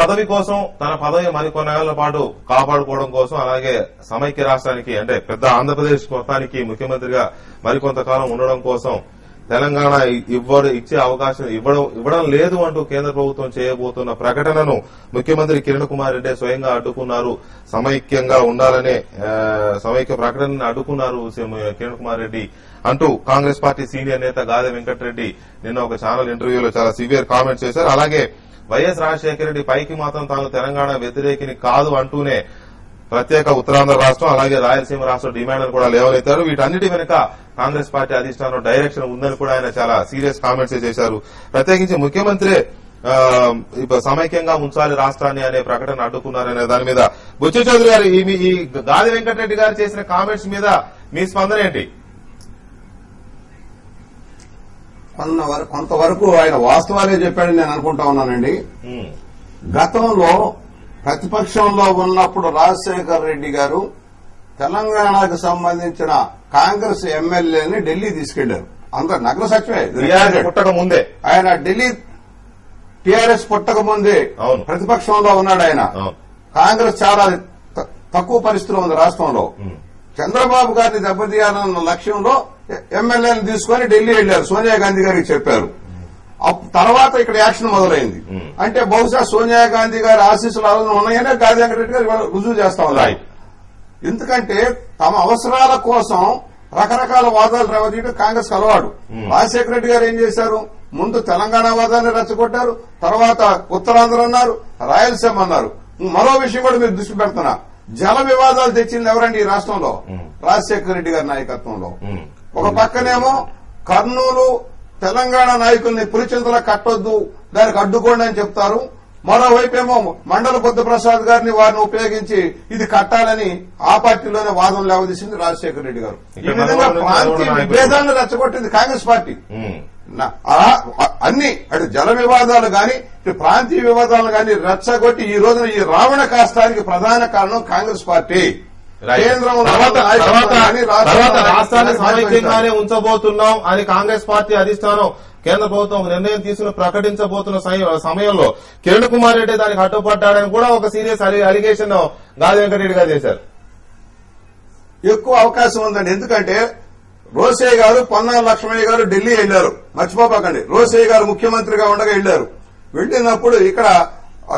పదవి కోసం తన పదవి మరికొన్నేళ్ళ పాటు కాపాడుకోవడం కోసం అలాగే సమైక్య రాష్ట్రానికి అంటే పెద్ద ఆంధ్రప్రదేశ్ మొత్తానికి ముఖ్యమంత్రిగా మరికొంతకాలం ఉండడం కోసం తెలంగాణ ఇవ్వడం ఇచ్చే అవకాశం ఇవ్వడం ఇవ్వడం లేదు అంటూ కేంద్ర ప్రభుత్వం చేయబోతున్న ప్రకటనను ముఖ్యమంత్రి కిరణ్ కుమార్ రెడ్డి స్వయంగా అడ్డుకున్నారు. సమైక్యంగా ఉండాలనే సమైక్య ప్రకటనను అడ్డుకున్నారు కిరణ్ కుమార్ రెడ్డి అంటూ కాంగ్రెస్ పార్టీ సీనియర్ నేత గాదె వెంకటరెడ్డి నిన్న ఒక ఛానల్ ఇంటర్వ్యూలో చాలా సివియర్ కామెంట్స్ చేశారు. అలాగే వైఎస్ రాజశేఖర రెడ్డి పైకి మాత్రం తాను తెలంగాణ వ్యతిరేకిని కాదు అంటూనే ప్రత్యేక ఉత్తరాంధ్ర రాష్ట్రం అలాగే రాయలసీమ రాష్ట్రం డిమాండ్ కూడా లేవనెత్తారు. వీటన్నిటి వెనుక కాంగ్రెస్ పార్టీ అధిష్టానం డైరెక్షన్ ఉందని కూడా ఆయన చాలా సీరియస్ కామెంట్స్ చేశారు. ప్రత్యేకించి ముఖ్యమంత్రి ఆ, ఇప్పుడు సమైక్యంగా ఉంచాలి రాష్ట్రాన్ని అనే ప్రకటన అడ్డుకున్నారనే దాని మీద బుచ్చు చౌదరి గారు ఈ ఈ గాది వెంకటరెడ్డి గారు చేసిన కామెంట్స్ మీద మీ స్పందన ఏంటి? కొంత వర- కొంతవరకు ఆయన వాస్తవాలే చెప్పాడని నేను అనుకుంటా ఉన్నానండి. గతంలో ప్రతిపక్షంలో ఉన్నప్పుడు రాజశేఖర్ రెడ్డి గారు తెలంగాణకు సంబంధించిన కాంగ్రెస్ ఎమ్మెల్యేని ఢిల్లీ తీసుకెళ్ళారు. అందరు నగర సచివే. పుట్టక ముందే. ఆయన ఢిల్లీ టీఆర్ఎస్ పుట్టక ముందే. ప్రతిపక్షంలో ఉన్నాడు ఆయన. కాంగ్రెస్ చాలా తక్కువ పరిస్థితిలో ఉంది రాష్ట్రంలో. చంద్రబాబు గారిని దెబ్బతీయాలన్న లక్ష్యంలో ఎ- ఎమ్మెల్యేలను తీసుకొని ఢిల్లీ వెళ్ళారు సోనియా గాంధీ గారికి చెప్పారు. తర్వాత ఇక్కడ యాక్షన్ మొదలైంది. అంటే బహుశా సోనియా గాంధీ గారి ఆశీస్సులు అలా ఉన్నాయనే గాంధీ వెంకటరెడ్డి గారు రుజువు చేస్తా ఉన్నారు. ఎందుకంటే తమ అవసరాల కోసం రకరకాల వాదాలు రేవదీయడం కాంగ్రెస్ అలవాడు మ్మ్. రాజశేఖర రెడ్డి గారు ఏం చేశారు? ముందు తెలంగాణ వాదాన్ని రెచ్చగొట్టారు తర్వాత ఉత్తరాంధ్ర అన్నారు రాయలసీమ అన్నారు. మరో విషయం కూడా మీరు దృష్టి పెడుతున్నా. జల వివాదాలు తెచ్చింది ఎవరండి ఈ రాష్ట్రంలో. రాజశేఖర రెడ్డి గారి నాయకత్వంలో. ఒక పక్కనేమో కర్నూలు తెలంగాణ నాయకుల్ని పులిచింతల కట్టొద్దు దానికి అడ్డుకోండి అని చెప్తారు. మరోవైపేమో మండల బుద్ధ ప్రసాద్ గారిని వారిని ఉపయోగించి ఇది కట్టాలని ఆ పార్టీలోనే వాదం లేవదీసింది రాజశేఖర రెడ్డి గారు. ఈ విధంగా ప్రాంతీయ. విభేదాలను రెచ్చగొట్టింది కాంగ్రెస్ పార్టీ. అన్ని అటు జల వివాదాలు గాని ఇటు ప్రాంతీయ వివాదాలు గాని రెచ్చగొట్టి ఈ రోజున ఈ రావణ కాష్టానికి ప్రధాన కారణం కాంగ్రెస్ పార్టీ. రాష్ట్రాన్ని. సమైక్యంగానే ఉంచబోతున్నాం అని కాంగ్రెస్ పార్టీ అధిష్టానం కేంద్ర ప్రభుత్వం నిర్ణయం తీసుకుని ప్రకటించబోతున్న సమ- సమయంలో కిరణ్ కుమార్ రెడ్డి దానికి అడ్డుపడ్డాడని కూడా ఒక సీరియస్ అలిగేషన్ గాది వెంకటరెడ్డి గారు చేశారు. ఎక్కువ అవకాశం ఉందండి. ఎందుకంటే రోసయ్య గారు పొన్నాల లక్ష్మయ్య గారు ఢిల్లీ వెళ్ళారు మర్చిపోపాకండి రోసయ్య గారు ముఖ్యమంత్రిగా ఉండగా వెళ్ళారు వెళ్ళినప్పుడు ఇక్కడ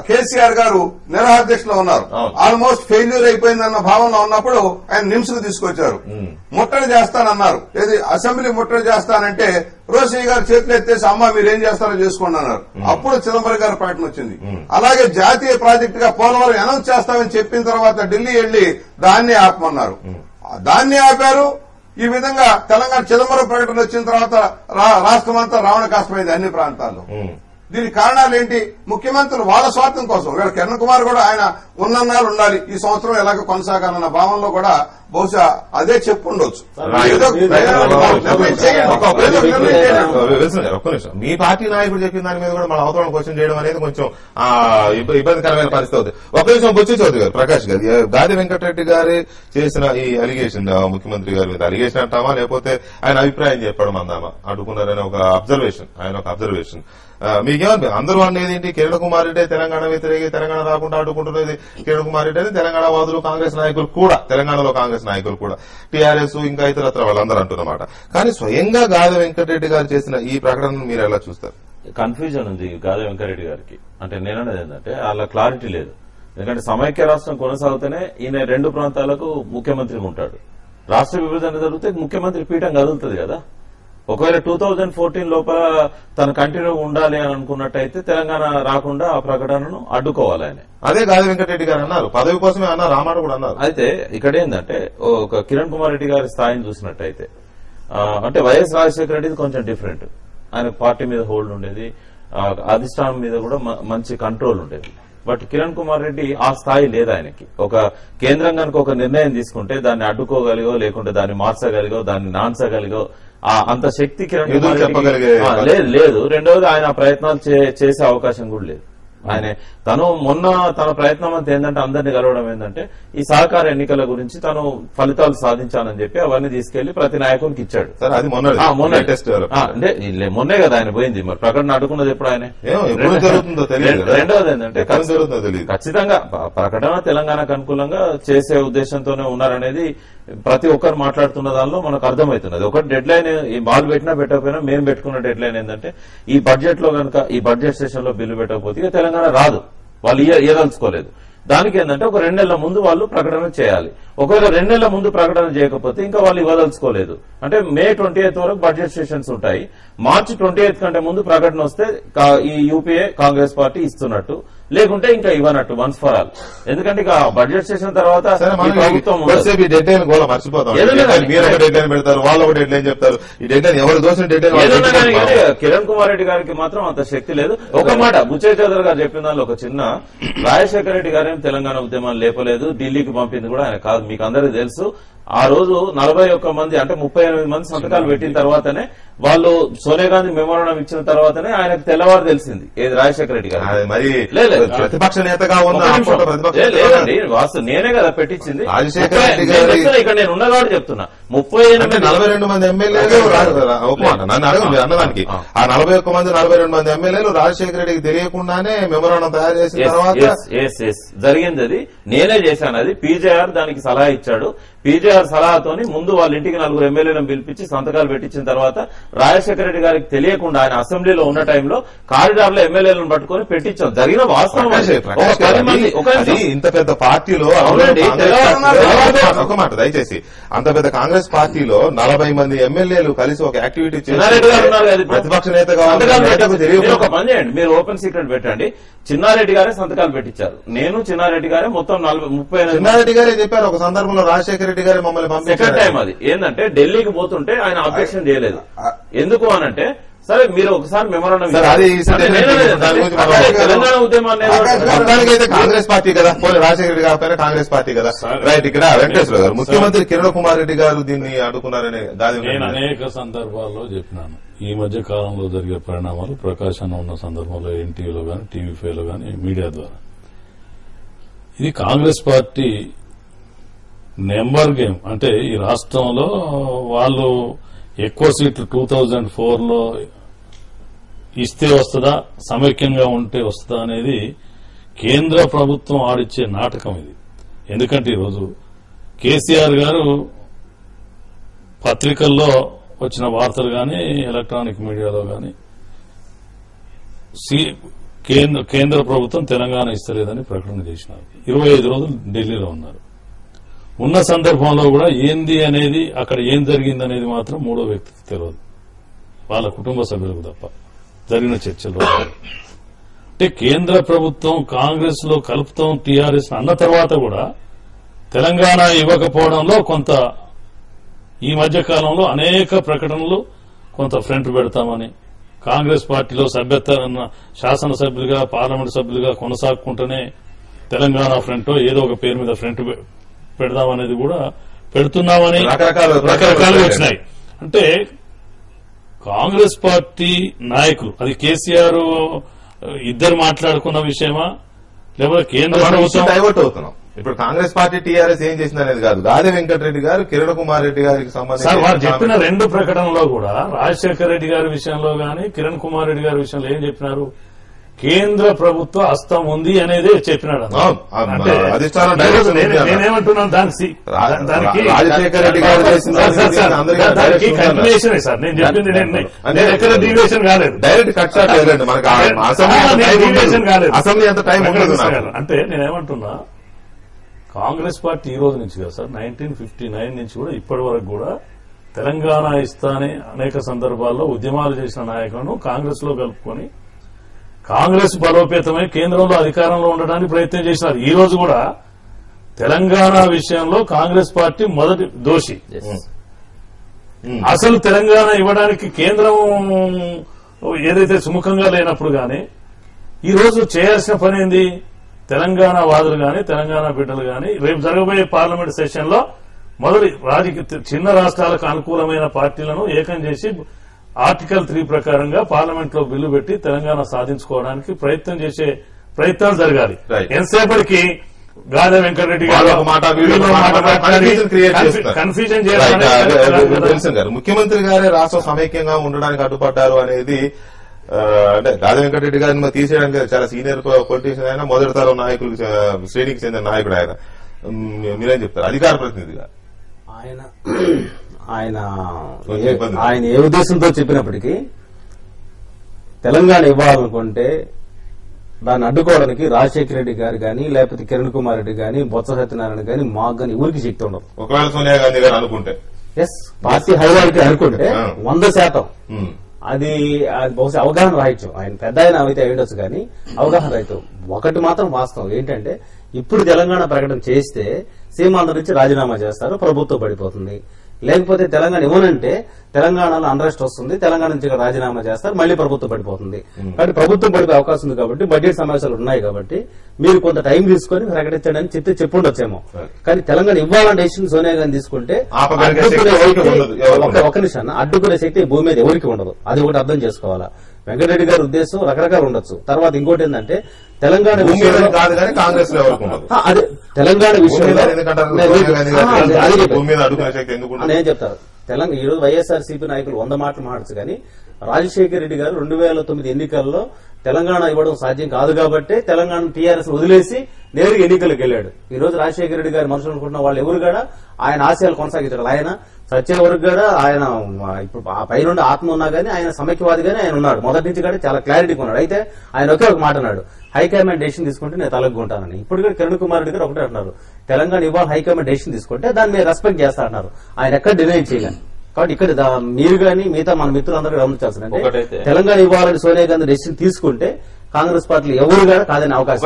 కేసీఆర్ గారు నిరాధ్యక్షలో ఉన్నారు. ఆల్మోస్ట్ ఫెయిల్యూర్ అయిపోయిందన్న భావనలో ఉన్నప్పుడు ఆయన నిమ్స్కు తీసుకొచ్చారు. ముట్టడి చేస్తానన్నారు. ఏది అసెంబ్లీ ముట్టడి చేస్తానంటే రోసయ్య గారు చేతులు ఎత్తేసి అమ్మ మీరు ఏం చేస్తారో చేసుకోండి అన్నారు. అప్పుడు చిదంబరం గారి ప్రకటన వచ్చింది. అలాగే జాతీయ ప్రాజెక్ట్గా పోలవరం అనౌన్స్ చేస్తామని చెప్పిన తర్వాత ఢిల్లీ వెళ్ళి దాన్ని ఆపమన్నారు. దాన్ని ఆపారు. ఈ విధంగా తెలంగాణ చిదంబరం ప్రకటన వచ్చిన తర్వాత రా- రాష్ట్రం అంతా రావణ కాష్టమైంది అన్ని ప్రాంతాల్లో. దీనికి కారణాలు ఏంటి? ముఖ్యమంత్రులు వాళ్ళ స్వార్థం కోసం ఇక్కడ కిరణ్ కుమార్ కూడా ఆయన ఉన్నన్నాళ్ళు ఉండాలి. ఈ సంవత్సరం ఎలాగ కొనసాగాలన్న భావంలో కూడా బహుశా అదే చెప్పుండొచ్చు. మీ పార్టీ నాయకుడు చెప్పిన దాని మీద కూడా మన అవతరణ క్వశ్చన్ చేయడం అనేది కొంచెం ఇబ్బందికరమైన పరిస్థితి అవుతుంది. ఒక నిమిషం బుచ్చి చౌదరి గారు ప్రకాష్ గారు గాది వెంకటరెడ్డి గారి చేసిన ఈ అలిగేషన్ ముఖ్యమంత్రి గారి మీద అలిగేషన్ అంటామా? లేకపోతే ఆయన అభిప్రాయం చెప్పడం అందామా? అడ్డుకున్నారని ఒక అబ్జర్వేషన్ ఆయన ఒక అబ్జర్వేషన్ మీకేమని అందరూ అనేది ఏంటి? కిరణ్ కుమార్ రెడ్డి తెలంగాణ వ్యతిరేకి తెలంగాణ రాకుండా అడ్డుకుంటున్నది. కిరణ్ కుమార్ రెడ్డి అని తెలంగాణ వాదులు కాంగ్రెస్ నాయకులు కూడా తెలంగాణలో కాంగ్రెస్ నాయకులు కూడా టీఆర్ఎస్ ఇంకా ఇతరత్ర వాళ్ళందరూ అంటున్నమాట. కానీ స్వయంగా గాది వెంకటరెడ్డి గారు చేసిన ఈ ప్రకటనను మీరు ఎలా చూస్తారు? కన్ఫ్యూజన్ ఉంది గాదా వెంకరెడ్డి గారికి. అంటే నేననేది ఏంటంటే అలా క్లారిటీ లేదు. ఎందుకంటే సమైక్య రాష్ట్రం కొనసాగితేనే ఈయన రెండు ప్రాంతాలకు ముఖ్యమంత్రిగా ఉంటాడు. రాష్ట్ర విభజన జరిగితే ముఖ్యమంత్రి పీఠం కదులుతుంది కదా. ఒకవేళ టూ థౌజండ్ ఫోర్టీన్ లోపల తను కంటిన్యూ ఉండాలి అని అనుకున్నట్టయితే తెలంగాణ రాకుండా ఆ ప్రకటనను అడ్డుకోవాలి ఆయన. అదే గాది వెంకటరెడ్డి గారు అన్నారు. పదవి కోసమే అన్నారు ఆ మాట కూడా అన్నారు. అయితే ఇక్కడ ఏంటంటే ఒక కిరణ్ కుమార్ రెడ్డి గారి స్థాయిని చూసినట్టయితే అంటే వైఎస్ రాజశేఖర రెడ్డి కొంచెం డిఫరెంట్ ఆయన పార్టీ మీద హోల్డ్ ఉండేది. అధిష్టానం మీద కూడా మంచి కంట్రోల్ ఉండేది. బట్ కిరణ్ కుమార్ రెడ్డి ఆ స్థాయి లేదు ఆయనకి. ఒక కేంద్రం కనుక ఒక నిర్ణయం తీసుకుంటే దాన్ని అడ్డుకోగలిగో లేకుంటే దాన్ని మార్చగలిగో దాన్ని నాన్చగలిగో ఆ అంత శక్తి కిరణ్ లేదు లేదు. రెండవది ఆయన ప్రయత్నాలు చేసే అవకాశం కూడా లేదు. ఆయన తను మొన్న తన ప్రయత్నం అంతా ఏంటంటే అందరినీ కలవడం ఏంటంటే ఈ సహకార ఎన్నికల గురించి తను ఫలితాలు సాధించానని చెప్పి అవన్నీ తీసుకెళ్ళి ప్రతి నాయకునికి ఇచ్చాడు. అది మొన్న అంటే మొన్నే కదా ఆయన పోయింది. మరి ప్రకటన అడుగున్నది ఎప్పుడు ఆయన. రెండవది ఏంటంటే. ఖచ్చితంగా ప్రకటన తెలంగాణకు అనుకూలంగా చేసే ఉద్దేశంతోనే ఉన్నారనేది ప్రతి ఒక్కరు మాట్లాడుతున్న దానిలో మనకు అర్థమవుతున్నది. ఒకటి డెడ్ లైన్ ఈ బాల్ పెట్టినా పెట్టకపోయినా మేము పెట్టుకున్న డెడ్ లైన్ ఏంటంటే ఈ బడ్జెట్లో కనుక ఈ బడ్జెట్ సెషన్లో బిల్లు పెట్టకపోతే తెలంగాణ రాదు. వాళ్ళు ఇయ్యదలుచుకోలేదు దానికి ఏంటంటే ఒక రెండు నెలల ముందు వాళ్ళు ప్రకటన చేయాలి. ఒకవేళ రెండు నెలల ముందు ప్రకటన చేయకపోతే ఇంకా వాళ్ళు ఇవ్వదలుచుకోలేదు. అంటే మే ట్వంటీ ఎయిత్ వరకు బడ్జెట్ సెషన్స్ ఉంటాయి. మార్చి ట్వంటీ ఎయిత్ కంటే ముందు ప్రకటన వస్తే ఈ యూపీఏ కాంగ్రెస్ పార్టీ ఇస్తున్నట్టు. లేకుంటే ఇంకా ఇవ్వనట్టు వన్స్ ఫర్ ఆల్ ఎందుకంటే ఇక బడ్జెట్ సెషన్ తర్వాత కిరణ్ కుమార్ రెడ్డి గారికి మాత్రం అంత శక్తి లేదు. ఒక మాట బుచ్చయ్య చౌదరి గారు చెప్పిన దానిలో ఒక చిన్న రాజశేఖర రెడ్డి గారేం తెలంగాణ ఉద్యమాన్ని లేపలేదు ఢిల్లీకి పంపింది కూడా ఆయన కాదు. మీకు అందరికీ తెలుసు ఆ రోజు నలభై ఒక్క మంది అంటే ముప్పై ఎనిమిది మంది సంతకాలు పెట్టిన తర్వాతనే వాళ్ళు సోనియా గాంధీ మెమోరాండం ఇచ్చిన తర్వాతనే ఆయనకు తెల్లవారు తెలిసింది. ఏది రాజశేఖర రెడ్డి గారు? మరి. ప్రతిపక్ష నేతగా లేదండి వాస్తు నేనే కదా పెట్టించింది. రాజశేఖర రెడ్డి గారి- ఇక్కడ నేను ఉన్నవాడు చెప్తున్నా. ముప్పై ఎనిమిది నలభై రెండు మంది ఎమ్మెల్యేలు ఒక మాట నన్ను అడగండి మీరు అన్నదానికి. ఆ. నలభై ఒక్క మంది నలభై రెండు మంది ఎమ్మెల్యేలు రాజశేఖర రెడ్డికి తెలియకుండానే మెమోరాండం తయారు చేసిన తర్వాత ఎస్ ఎస్ జరిగింది అది. నేనే చేశాను అది. పీజేఆర్ దానికి సలహా ఇచ్చాడు. పీజేఆర్ సలహాతోని ముందు వాళ్ళ ఇంటికి నలుగురు ఎమ్మెల్యేలను పిలిపించి సంతకాలు పెట్టించిన తర్వాత రాజశేఖర రెడ్డి గారికి తెలియకుండా ఆయన అసెంబ్లీలో ఉన్న టైంలో కారిడార్లో ఎమ్మెల్యేలను పట్టుకొని పెట్టించాం. జరిగిన వాస్తవం. ఇంత పెద్ద పార్టీలో ఒక మాట దయచేసి అంత పెద్ద కాంగ్రెస్ పార్టీలో నలభై మంది ఎమ్మెల్యేలు కలిసి ఒక యాక్టివిటీ. ప్రతిపక్ష నేతగా మీరు ఒక పని చేయండి మీరు ఓపెన్ సీక్రెట్ పెట్టండి. చిన్నారెడ్డి గారే సంతకాలు పెట్టించారు. నేను చిన్నారెడ్డి గారే మొత్తం నలభై ముప్పై చిన్నారెడ్డి గారే చెప్పారు ఒక సందర్భంలో రాజశేఖర రెడ్డి గారే మమ్మల్ని సెకండ్ టైం అది. ఏంటంటే ఢిల్లీకి పోతుంటే ఆయన అబ్జెక్షన్ చేయలేదు. ఎందుకు అనంటే సరే మీరు ఒకసారి మెమోరాండం. దాని తెలంగాణ ఉద్యమాన్ని కాంగ్రెస్ పార్టీ కదా? పోనీ రాజశేఖర రెడ్డి కాంగ్రెస్ పార్టీ కదా? రైట్ ఇక్కడ వెంకటేశ్వర గారు. ముఖ్యమంత్రి కిరణ్ కుమార్ రెడ్డి గారు దీన్ని అడ్డుకున్నారని గాది నేను అనేక సందర్భాల్లో చెప్పినాను. ఈ మధ్య కాలంలో జరిగే పరిణామాలు ప్రకాశం ఉన్న సందర్భంలో ఎన్టీవీలో గాని టీవీ ఫైవ్లో గాని మీడియా ద్వారా. ఇది కాంగ్రెస్ పార్టీ నెంబర్ గేమ్. అంటే ఈ రాష్ట్రంలో వాళ్ళు ఎక్కువ సీట్లు టూ థౌజండ్ ఫోర్లో ఇస్తే వస్తుందా సమైక్యంగా ఉంటే వస్తుందా అనేది కేంద్ర ప్రభుత్వం ఆడిచ్చే నాటకం ఇది. ఎందుకంటే ఈరోజు కేసీఆర్ గారు పత్రికల్లో వచ్చిన వార్తలు కానీ ఎలక్ట్రానిక్ మీడియాలో కానీ కేంద్ర కేంద్ర ప్రభుత్వం తెలంగాణ ఇస్తలేదని ప్రకటన చేసినారు. ఇరవై ఐదు రోజులు ఢిల్లీలో ఉన్నారు. ఉన్న సందర్భంలో కూడా ఏంది అనేది అక్కడ ఏం జరిగింది అనేది మాత్రం మూడో వ్యక్తికి తెలియదు వాళ్ళ కుటుంబ సభ్యులకు తప్ప. జరిగిన చర్చలో అంటే కేంద్ర ప్రభుత్వం కాంగ్రెస్లో కలుపుతాం టీఆర్ఎస్ అన్న తర్వాత కూడా తెలంగాణ ఇవ్వకపోవడంలో కొంత ఈ మధ్య కాలంలో అనేక ప్రకటనలు కొంత ఫ్రంట్ పెడతామని కాంగ్రెస్ పార్టీలో సభ్యత శాసనసభ్యులుగా పార్లమెంట్ సభ్యులుగా కొనసాగుకుంటూనే తెలంగాణ ఫ్రంట్ ఏదో ఒక పేరు మీద ఫ్రంట్ పెడదామనేది కూడా పెడుతున్నామని రకరకాల రకరకాలు వచ్చినాయి. అంటే కాంగ్రెస్ పార్టీ నాయకులు అది కేసీఆర్ ఇద్దరు మాట్లాడుకున్న విషయమా? లేకపోతే కేంద్ర ప్రభుత్వం? డైవర్ట్ అవుతున్నాం. ఇప్పుడు కాంగ్రెస్ పార్టీ టీఆర్ఎస్ ఏం చేసింది అనేది కాదు. గాది వెంకటరెడ్డి గారు కిరణ్ కుమార్ రెడ్డి గారికి వారు చెప్పిన సంబంధించి రెండు ప్రకటనలో కూడా రాజశేఖర రెడ్డి గారి విషయంలో గాని కిరణ్ కుమార్ రెడ్డి గారి విషయంలో ఏం చెప్పినారు? కేంద్ర ప్రభుత్వ హస్తం ఉంది అనేదే చెప్పినాడు నేను-. నేనేమంటున్నాను దానికి దానికి. కంటిన్యూషన్ సార్ నేను చెప్పింది నేను అంటే నేను ఎక్కడ డీవియేషన్ కాలేదు డైరెక్ట్ కట్ డీవియేషన్. కాలేదు. అసెంబ్లీ టైం అంటే నేనేమంటున్నా కాంగ్రెస్ పార్టీ ఈ రోజు నుంచి కదా సార్ నైన్టీన్ ఫిఫ్టీ నైన్ నుంచి కూడా ఇప్పటి వరకు కూడా తెలంగాణ ఇస్తానే అనేక సందర్భాల్లో ఉద్యమాలు చేసిన నాయకులను కాంగ్రెస్లో కలుపుకొని కాంగ్రెస్ బలోపేతమై కేంద్రంలో అధికారంలో ఉండడానికి ప్రయత్నం చేసినారు. ఈ రోజు కూడా తెలంగాణ విషయంలో కాంగ్రెస్ పార్టీ మొదటి దోషి. అసలు తెలంగాణ ఇవ్వడానికి కేంద్రం ఏదైతే సుముఖంగా లేనప్పుడు గాని ఈ రోజు చేయాల్సిన పని ఏంది? తెలంగాణ వాదులు గాని తెలంగాణ బిడ్డలు గాని రేపు జరగబోయే పార్లమెంట్ సెషన్లో మొదటి రాజకీయ చిన్న రాష్ట్రాలకు అనుకూలమైన పార్టీలను ఏకం చేసి ఆర్టికల్ త్రీ ప్రకారంగా పార్లమెంట్లో బిల్లు పెట్టి తెలంగాణ సాధించుకోవడానికి ప్రయత్నం చేసే ప్రయత్నాలు జరగాలి. ఎంతసేపటికి గాదా వెంకటరెడ్డి కన్ఫ్యూజన్ విల్సన్ గారు. ముఖ్యమంత్రి గారే రాష్ట్రం సమైక్యంగా ఉండడానికి అడ్డుపడ్డారు అనేది అంటే గాది వెంకటరెడ్డి గారిని తీసేయడానికి చాలా సీనియర్ పొలిటీషియన్ ఆయన మొదటి తరం నాయకులకు చే- శ్రేణికి చెందిన నాయకుడు ఆయన. మీరేం చెప్తారు? అధికార ప్రతినిధిగా. ఆయన ఆయన. ఆయన ఏ ఉద్దేశంతో చెప్పినప్పటికీ తెలంగాణ ఇవ్వాలనుకుంటే దాన్ని అడ్డుకోవడానికి రాజశేఖర రెడ్డి గారు కానీ లేకపోతే కిరణ్ కుమార్ రెడ్డి కానీ బొత్స సత్యనారాయణ కానీ మాకు కానీ ఊరికి శక్తి ఉండదు. ఒకవేళ సోనియా గాంధీ గారు అనుకుంటే. ఎస్ పార్టీ హైరార్కీ అనుకుంటే. వంద శాతం. ఉమ్, అది అది బహుశా అవగాహన రాహిత్యం ఆయన పెద్ద ఆయన అయితే అయ్యుండొచ్చు కానీ అవగాహన రాహిత్యం ఒకటి మాత్రం వాస్తవం ఏంటంటే ఇప్పుడు తెలంగాణ ప్రకటన చేస్తే సీమాంధ్ర నుంచి రాజీనామా చేస్తారు ప్రభుత్వం పడిపోతుంది. లేకపోతే తెలంగాణ ఇవ్వనంటే తెలంగాణలో అన్రెస్ట్ వస్తుంది తెలంగాణ నుంచి ఇక్కడ రాజీనామా చేస్తారు మళ్ళీ ప్రభుత్వం పడిపోతుంది కాబట్టి ప్రభుత్వం పడిపోయే అవకాశం ఉంది కాబట్టి బడ్జెట్ సమావేశాలు ఉన్నాయి కాబట్టి మీరు కొంత టైం తీసుకొని ప్రకటించండి అని చెప్తే చెప్పుండొచ్చేమో కానీ తెలంగాణ ఇవ్వాలనే డెసిషన్ సోనియా గాంధీ తీసుకుంటే ఒక- ఉండదు. ఒక నిమిషం అన్న. అడ్డుకునే శక్తి భూమి మీద ఎవరికి ఉండదు అది ఒకటి అర్థం చేసుకోవాలా వెంకటరెడ్డి గారి ఉద్దేశం రకరకాల ఉండొచ్చు. తర్వాత ఇంకోటి ఏంటంటే తెలంగాణ కాదు కానీ కాంగ్రెస్ అదే తెలంగాణ విషయంలో నేను- చెప్తాను తెలంగాణ ఈ రోజు వైఎస్ఆర్ సిపి నాయకులు వంద మాటలు మాట్లాడచ్చు కానీ రాజశేఖర రెడ్డి గారు రెండు వేల తొమ్మిది ఎన్నికల్లో తెలంగాణ ఇవ్వడం సాధ్యం కాదు కాబట్టి తెలంగాణ టీఆర్ఎస్ వదిలేసి నేరుగా ఎన్నికలకు వెళ్ళాడు. ఈ రోజు రాజశేఖర రెడ్డి గారు మనుషులు అనుకుంటున్న వాళ్ళు ఎవరు కూడా? ఆయన ఆశయాలు కొనసాగించారు ఆయన సత్య వరకు కూడా ఆయన ఇప్పుడు ఆ పైన ఆత్మ ఉన్నా గానీ ఆయన సమైక్యవాదిగానే ఆయన ఉన్నాడు. మొదటి నుంచి కూడా చాలా క్లారిటీగా ఉన్నాడు అయితే ఆయన ఒకే ఒక మాట అన్నాడు. హైకమాండ్ డెసిషన్ తీసుకుంటే నేను తలగ్గుంటానని ఇప్పుడు కూడా కిరణ్ కుమార్ రెడ్డి గారు ఒకటే అంటున్నారు. తెలంగాణ ఇవాళ హైకమాండ్ డెసిషన్ తీసుకుంటే దాన్ని మీరు రెస్పెక్ట్ చేస్తా అన్నారు ఆయన ఎక్కడ డినై చేయలేదు కాబట్టి ఇక్కడ మీరు గాని మిగతా మన మిత్రులందరూ ఒకటైతే- తెలంగాణ ఇవ్వాలని సోనియా గాంధీ డెసిషన్ తీసుకుంటే కాంగ్రెస్ పార్టీలు ఎవరు కూడా కాదని అవకాశం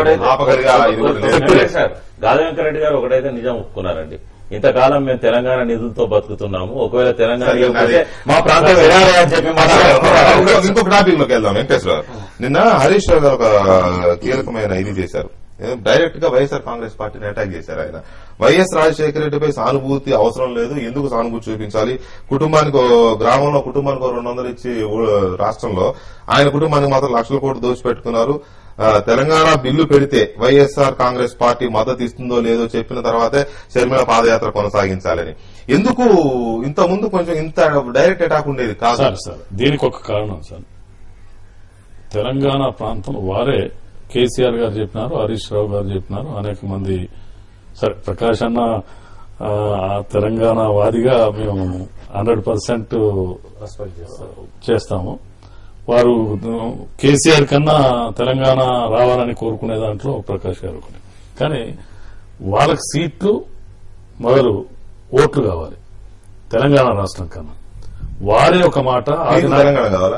గాదా వెంకరెడ్డి గారు ఒకటైతే నిజం ఒప్పుకున్నారండి. ఇంతకాలం మేము తెలంగాణ నిధులతో బతుకుతున్నాము. ఒకవేళ తెలంగాణ మా ప్రాంతం అని చెప్పి. ఇంకొక- టాపిక్లోకి వెళ్దాం వెంకటేశ్వర గారు. నిన్న హరీష్ రావు గారు ఒక కీలకమైన ఇది చేశారు. డైరెక్ట్గా వైఎస్ఆర్ కాంగ్రెస్ పార్టీని అటాక్ చేశారు ఆయన. వైఎస్ రాజశేఖర రెడ్డిపై సానుభూతి అవసరం లేదు ఎందుకు సానుభూతి చూపించాలి? కుటుంబానికి గ్రామంలో కుటుంబానికి రెండు వందలు ఇచ్చి రాష్ట్రంలో ఆయన కుటుంబానికి మాత్రం లక్షల కోట్లు దోచిపెట్టుకున్నారు. తెలంగాణ బిల్లు పెడితే వైఎస్ఆర్ కాంగ్రెస్ పార్టీ మద్దతు ఇస్తుందో లేదో చెప్పిన తర్వాతే షర్మిల పాదయాత్ర కొనసాగించాలని. ఎందుకు ఇంత ముందు కొంచెం ఇంత డైరెక్ట్ అటాక్ ఉండేది కాదు. సార్ సార్ దీనికి ఒక కారణం సార్. తెలంగాణ ప్రాంతం వారే కేసీఆర్ గారు చెప్పినారు హరీష్ రావు గారు చెప్పినారు అనేక మంది. సరే ప్రకాష్ అన్న తెలంగాణ వాదిగా మేము హండ్రెడ్ పర్సెంట్ చేస్తాము. వారు కేసీఆర్ కన్నా తెలంగాణ రావాలని కోరుకునే దాంట్లో ప్రకాష్ గారు ఒకటి కానీ వాళ్ళకి సీట్లు మొదలు ఓట్లు కావాలి. తెలంగాణ రాష్ట్రం కన్నా. వారే ఒక మాట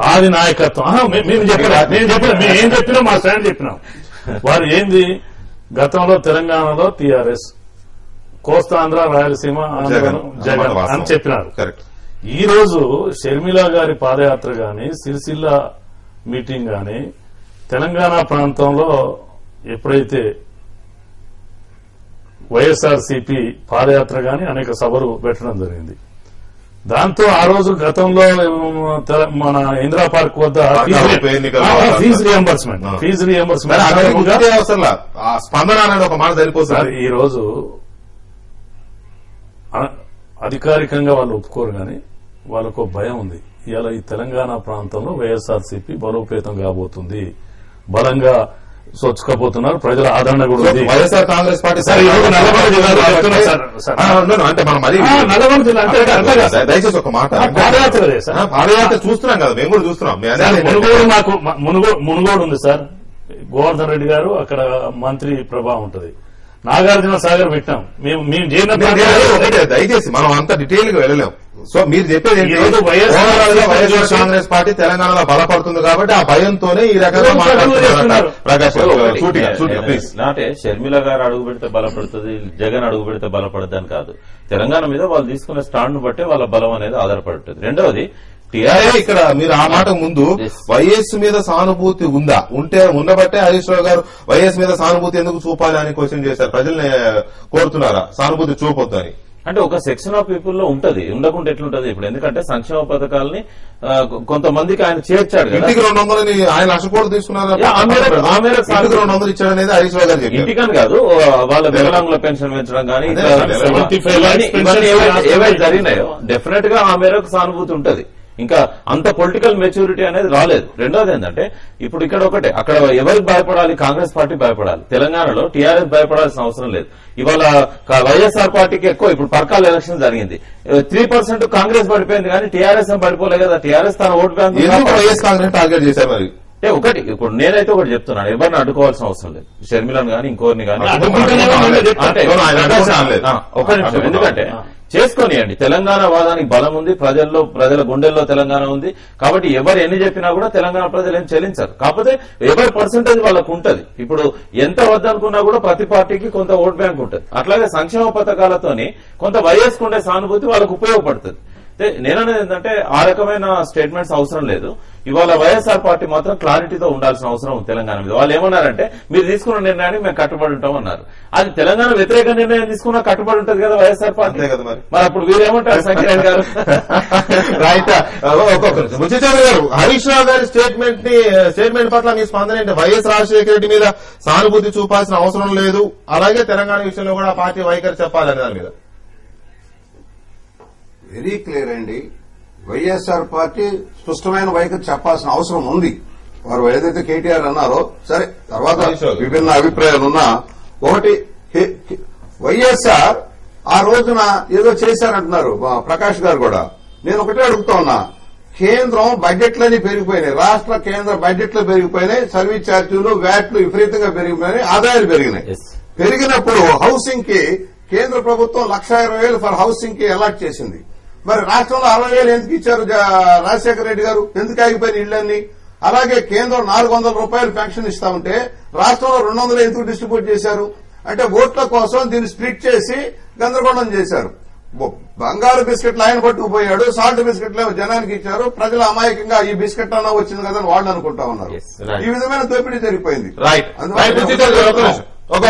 ఆది నాయకత్వం. మేము చెప్పినా మేము చెప్పినా మేము ఏం చెప్పినా మా స్టాండ్ చెప్పినాం. వారు ఏంది? గతంలో తెలంగాణలో టీఆర్ఎస్ కోస్తాంధ్ర రాయలసీమ. అని చెప్పినారు. కరెక్ట్. ఈ రోజు షర్మిల గారి పాదయాత్ర గాని సిరిసిల్ల మీటింగ్ గాని తెలంగాణ ప్రాంతంలో ఎప్పుడైతే వైఎస్ఆర్ సిపి పాదయాత్ర గాని అనేక సభలు పెట్టడం జరిగింది దాంతో ఆ రోజు గతంలో మన ఇందిరా పార్క్ వద్ద. Fee reimbursement. ఫీజు రియంబర్స్మెంట్ స్పందన అనేది ఒక మాట సార్ సరిపోతుంది ఈ రోజు అధికారికంగా వాళ్ళు ఒప్పుకోరు కానీ వాళ్ళకు భయం ఉంది. ఇవాళ ఈ తెలంగాణ ప్రాంతంలో వైఎస్ఆర్సీపీ బలోపేతం కాబోతుంది. బలంగా సొచ్చుకపోతున్నారు ప్రజల ఆదరణ కూడా ఉంది. వైఎస్ఆర్ కాంగ్రెస్ పార్టీ అంటే మనం మరి. దయచేసి ఒక మాట పాదయాత్ర చూస్తున్నాం కదా మేము కూడా చూస్తున్నాం. మునుగోడు మునుగోడు మునుగోడు ఉంది సార్. గోవర్ధన్ రెడ్డి గారు అక్కడ మంత్రి ప్రభావం ఉంటది. నాగార్జున సాగర్ పెట్టాం మేము మేము చేయన నేను చెప్పేది ఒకటే, దయచేసి మనం అంత డీటెయిల్గా వెళ్ళలేం. సో మీరు చెప్పేది ఏంటి? ఈ రోజు వైఎస్ఆర్ కాంగ్రెస్ పార్టీ తెలంగాణలో బలపడుతుంది కాబట్టి ఆ భయంతోనే ఈ రకంగా నాటే షర్మిల గారు అడుగు పెడితే బలపడుతుంది జగన్ అడుగు పెడితే బలపడద్దు అని కాదు. తెలంగాణ మీద వాళ్ళు తీసుకున్న స్టాండ్ బట్టే వాళ్ళ బలం అనేది ఆధారపడుతుంది రెండవది ఇక్కడ మీరు ఆ మాట ముందు. వైఎస్ మీద సానుభూతి ఉందా? ఉంటే ఉండబట్టే హరీష్ రావు గారు వైఎస్ మీద సానుభూతి ఎందుకు చూపాలి అని క్వశ్చన్ చేశారు. ప్రజల్ని కోరుతున్నారా? సానుభూతి చూపొద్దు అని అంటే ఒక సెక్షన్ ఆఫ్ పీపుల్లో ఉంటది. ఉండకుండా ఎట్లుంటది ఇప్పుడు? ఎందుకంటే సంక్షేమ పథకాలని కొంతమందికి ఆయన చేర్చాడు ఇంటికి రెండు వందలని ఆయన అసలు తీసుకున్నారు? రెండు వందలు ఇచ్చాడు అనేది హరీష్ రావు గారు ఇంటికని కాదు వాళ్ళ వికలాంగుల పెన్షన్ పెంచడం కానీ అదే, అదే, 75 lakhs ఇవన్నీ pensions ఏవైతే- రాష్ట్రం ఏవైతే జరిగినాయో డెఫినెట్గా ఆ మేరకు సానుభూతి ఉంటది. ఇంకా అంత పొలిటికల్ మెచ్యూరిటీ అనేది రాలేదు. రెండోది ఏంటంటే ఇప్పుడు ఇక్కడ ఒకటే అక్కడ ఎవరికి భయపడాలి? కాంగ్రెస్ పార్టీ భయపడాలి. తెలంగాణలో టీఆర్ఎస్ భయపడాల్సిన అవసరం లేదు. ఇవాళ వైఎస్ఆర్ పార్టీకి ఎక్కువ ఇప్పుడు పర్కాల ఎలక్షన్ జరిగింది. త్రీ పర్సెంట్ కాంగ్రెస్ పడిపోయింది కానీ టీఆర్ఎస్ పడిపోలేదు కదా. టీఆర్ఎస్ తన vote bank YS Congress target చేశారు మరి? అంటే ఒకటి ఇప్పుడు నేనైతే ఒకటి చెప్తున్నాను. ఎవరిని అడ్డుకోవాల్సిన అవసరం లేదు. షర్మిలను గానీ ఇంకోరిని. ఆ, ఒక నిమిషం ఎందుకంటే చేసుకోనియండి. తెలంగాణ వాదానికి బలం ఉంది ప్రజల్లో ప్రజల గుండెల్లో తెలంగాణ ఉంది. కాబట్టి ఎవరు ఎన్ని చెప్పినా కూడా తెలంగాణ ప్రజలు ఏం చెల్లించరు. కాకపోతే ఎవరి పర్సంటేజ్ వాళ్ళకు ఉంటది. ఇప్పుడు ఎంత వద్దనుకున్నా కూడా ప్రతి పార్టీకి కొంత ఓట్ బ్యాంక్ ఉంటది. అట్లాగే సంక్షేమ పథకాలతోని కొంత వైఎస్ ఉండే సానుభూతి వాళ్ళకు ఉపయోగపడుతుంది. నేననేది ఏంటంటే ఆ రకమైన స్టేట్మెంట్స్ అవసరం లేదు. ఇవాళ వైఎస్ఆర్ పార్టీ మాత్రం క్లారిటీతో ఉండాల్సిన అవసరం తెలంగాణ మీద. వాళ్ళు ఏమన్నారంటే మీరు తీసుకున్న నిర్ణయానికి మేము కట్టుబడి ఉంటాం అన్నారు. అది తెలంగాణ వ్యతిరేక నిర్ణయం తీసుకున్నా కట్టుబడి ఉంటది కదా వైఎస్ఆర్ పార్టీ? కదా మరి. మరి అప్పుడు వీరేమంటారు సంకిరణ్ గారు? రైట్. ముచ్చచారి గారు హరీష్ రావు గారి స్టేట్మెంట్ని స్టేట్మెంట్ పట్ల మీ స్పందన ఏంటి? వైఎస్ రాజశేఖర రెడ్డి మీద సానుభూతి చూపాల్సిన అవసరం లేదు. అలాగే తెలంగాణ విషయంలో కూడా పార్టీ వైఖరి చెప్పాలని దాని మీద. వెరీ క్లియర్ అండి. వైఎస్ఆర్ పార్టీ స్పష్టమైన వైఖరి చెప్పాల్సిన అవసరం ఉంది. వారు ఏదైతే కేటీఆర్ అన్నారో సరే తర్వాత విభిన్న అభిప్రాయాలు ఉన్నా ఒకటి వైఎస్ఆర్ ఆ రోజున ఏదో చేశారంటున్నారు ప్రకాష్ గారు కూడా. నేను ఒకటే అడుగుతా ఉన్నా కేంద్రం బడ్జెట్లన్నీ పెరిగిపోయినాయి. రాష్ట్ర కేంద్ర బడ్జెట్లు పెరిగిపోయినాయి సర్వీస్ ఛార్జీలు వ్యాట్లు విపరీతంగా పెరిగిపోయినాయి ఆదాయాలు పెరిగినాయి. పెరిగినప్పుడు హౌసింగ్కి కేంద్ర ప్రభుత్వం లక్ష ఇరవై వేలు ఫర్ హౌసింగ్కి అలాట్ చేసింది. మరి రాష్ట్రంలో అరవై వేలు ఎందుకు ఇచ్చారు రాజశేఖర రెడ్డి గారు? ఎందుకు ఆగిపోయిన ఇళ్ళన్నీ అలాగే కేంద్రం నాలుగు వందల రూపాయలు పెన్షన్ ఇస్తా ఉంటే రాష్ట్రంలో రెండు వందలు ఎందుకు డిస్ట్రిబ్యూట్ చేశారు? అంటే ఓట్ల కోసం దీన్ని స్ప్లిట్ చేసి గందరగోళం చేశారు. బంగారు బిస్కెట్లు ఆయన పట్టుకుపోయాడు సాల్ట్ బిస్కెట్లు జనానికి ఇచ్చారు ప్రజలు అమాయకంగా ఈ బిస్కెట్ అన్నా వచ్చింది కదా అని వాళ్ళు అనుకుంటా ఉన్నారు. ఈ విధమైన దోపిడీ జరిగిపోయింది. ఒక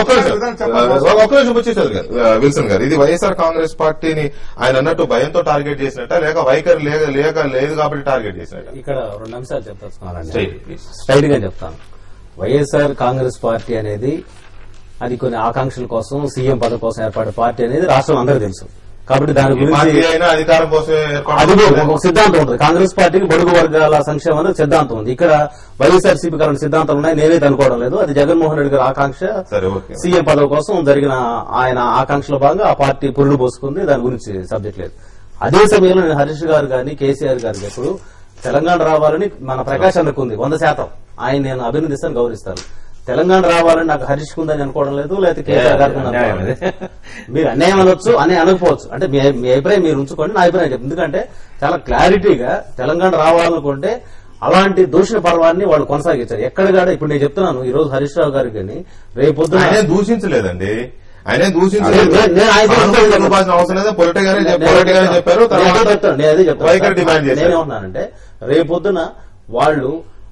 ఒక్క ముచ్చచారి గారు. విల్సన్ గారు ఇది వైఎస్ఆర్ కాంగ్రెస్ పార్టీని ఆయన అన్నట్టు భయంతో టార్గెట్ చేసినట్ట లేక వైఖరి లేక లేక లేదు కాబట్టి టార్గెట్ చేసినట్ట? ఇక్కడ రెండు అంశాలు చెప్తాను. స్ట్రైట్గా చెప్తాను. వైఎస్ఆర్ కాంగ్రెస్ పార్టీ అనేది అది కొన్ని ఆకాంక్షల కోసం సీఎం పదవి కోసం ఏర్పడే పార్టీ అనేది రాష్ట్రం అందరికీ తెలుసు. కాబట్టి దాని గురించి అధికారం అది ఒక సిద్ధాంతం ఉంటుంది. కాంగ్రెస్ పార్టీకి బడుగు వర్గాల సంక్షేమం అనేది సిద్ధాంతం ఉంది. ఇక్కడ వైఎస్ఆర్సీపీ కారణం సిద్ధాంతాలు ఉన్నాయి. నేనైతే అనుకోవడం లేదు. అది జగన్మోహన్ రెడ్డి గారి ఆకాంక్ష. సీఎం పదవి కోసం జరిగిన ఆయన ఆకాంక్షలో భాగంగా ఆ పార్టీ పురుడు పోసుకుంది. దాని గురించి సబ్జెక్ట్ లేదు. అదే సమయంలో నేను హరీష్ గారు గాని కేసీఆర్ గారికి ఎప్పుడు తెలంగాణ రావాలని మన ప్రకాశ్ అన్నకు ఉంది వంద శాతం. ఆయన నేను అభినందిస్తాను గౌరవిస్తాను. తెలంగాణ రావాలని నాకు హరీష్ ఉందని అనుకోవడం లేదు లేకపోతే కేసీఆర్ లేదు. మీరు అన్యాయం అనొచ్చు అని అనకపోవచ్చు. అంటే మీ మీ అభిప్రాయం మీరు ఉంచుకోండి నా అభిప్రాయం చెప్పండి ఎందుకంటే చాలా క్లారిటీగా తెలంగాణ రావాలనుకుంటే అలాంటి దూషణ పర్వాన్ని వాళ్ళు కొనసాగించారు. ఎక్కడ కాడ ఇప్పుడు నేను చెప్తున్నాను ఈ రోజు హరీష్ రావు గారికి కానీ రేపు దూషించలేదండి. ఆయన దూషించలేదు. చెప్పారు. నేను అదే చెప్తాను, రేపొద్దున వాళ్ళు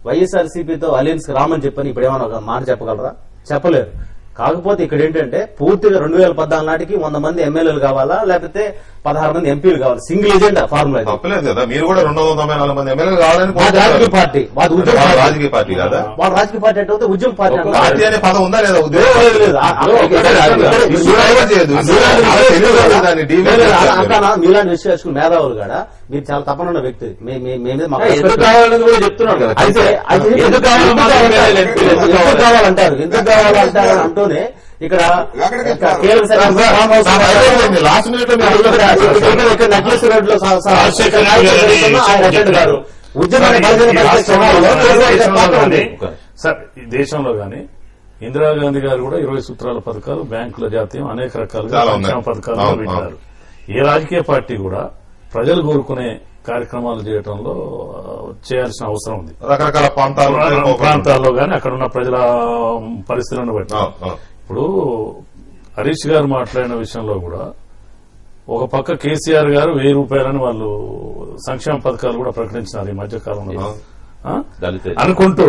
వైఎస్ఆర్ సిపితో అలయన్స్ రామని చెప్పని ఇప్పుడు ఏమన్నా ఒక మాట చెప్పగలరా? చెప్పలేరు కాకపోతే ఇక్కడ ఏంటంటే పూర్తిగా రెండు వేల పద్నాలుగు నాటికి వంద మంది ఎమ్మెల్యేలు కావాలా? లేకపోతే పదహారు మంది ఎంపీలు కావాలి? Single agenda formula. తప్పలేదు కదా. మీరు కూడా రెండు వందల తొంభై నాలుగు మంది ఎమ్మెల్యేలు కావాలని రాజకీయ పార్టీ. ఉద్యమ వాళ్ళ. రాజకీయ పార్టీ కాదా? రాజకీయ పార్టీ అంటే ఉద్యమ పార్టీ అంటారు. పార్టీ అనే పదం ఉందా లేదా? ఉద్యోగం? మీలాంటి విశ్లేషకులు మేధావులు కూడా? మీరు చాలా వ్యక్తి? ఎందుకు ఎందుకు కావాలి? కావాలంటారు ఎందుకు కావాలంటారు అంటూనే ఇక్కడ. లాస్ట్ మినిట్ నెక్లెస్ రోడ్లో గారు ఉద్యమాన్ని బలహీన ఈ పరిచే రాష్ట్రంలో క్రమంలో కేసీఆర్ గారి దేశంలో పాత్ర ఉంది. గాని, సార్ దేశంలో గాని ఇందిరాగాంధీ గారు కూడా ఇరవై సూత్రాల పథకాలు బ్యాంకుల జాతీయం అనేక రకాలుగా పథకాలు పెట్టారు ఏ రాజకీయ పార్టీ కూడా ప్రజలు కోరుకునే కార్యక్రమాలు చేయడంలో చేయాల్సిన అవసరం ఉంది. రకరకాల ప్రాంతాలు ఉంటాయి, పోకూడదు. ప్రాంతాల్లో గాని అక్కడ ఉన్న ప్రజల పరిస్థితులను బట్టి. ఇప్పుడు హరీష్ గారు మాట్లాడిన విషయంలో కూడా ఒక పక్క కేసీఆర్ గారు వెయ్యి రూపాయలని వాళ్ళు సంక్షేమ పథకాలు కూడా ప్రకటించినారు ఈ మధ్య కాలంలో. అనుకుంటూ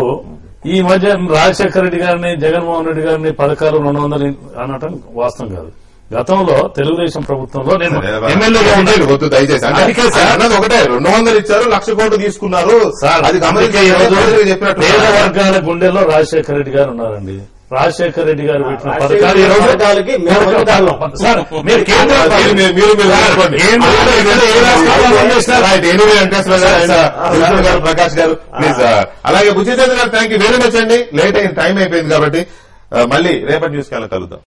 ఈ మధ్య రాజశేఖర రెడ్డి గారిని జగన్మోహన్ రెడ్డి గారిని పథకాలు రెండు వందలు అనటం వాస్తవం కాదు. గతంలో తెలుగుదేశం ప్రభుత్వంలో నేను ఎమ్మెల్యేగా వద్దు దయచేసి. ఒకటే. రెండు వందలు ఇచ్చారు లక్ష కోట్లు తీసుకున్నారు. సార్ అది చెప్పినట్టు. పేద వర్గాల గుండెల్లో రాజశేఖర రెడ్డి గారు ఉన్నారండి. రాజశేఖర రెడ్డి గారు పెట్టిన పథకాలు పథకాలకి. సార్ మీరు కేంద్ర ప్రకాష్ గారు ప్లీజ్ అలాగే Buchichandra garu thank you very much అండి లేట్ అయింది టైం అయిపోయింది కాబట్టి మళ్ళీ రేపటి న్యూస్ కల్లా కలుద్దాం.